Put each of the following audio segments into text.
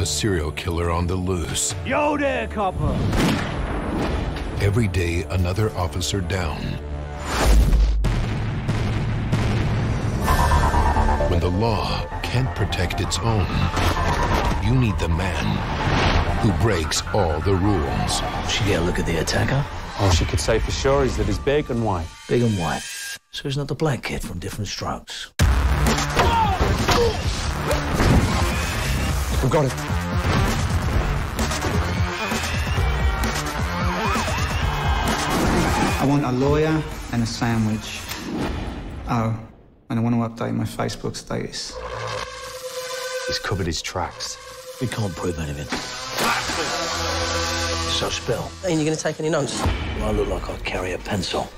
a serial killer on the loose. Yo there, copper. Every day, another officer down. When the law can't protect its own, you need the man who breaks all the rules. She get a look at the attacker. All she could say for sure is that he's big and white. Big and white. So he's not the black kid from Diff'rent Strokes. We've got it. I want a lawyer and a sandwich. Oh, and I want to update my Facebook status. He's covered his tracks. We can't prove anything. So spill. Ain't you gonna take any notes? Do I look like I carry a pencil?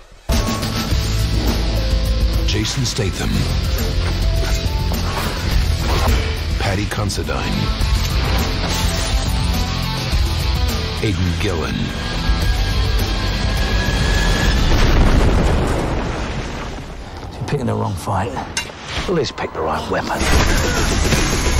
Jason Statham. Paddy Considine. Aidan Gillen. You're picking the wrong fight. At least pick the right weapon.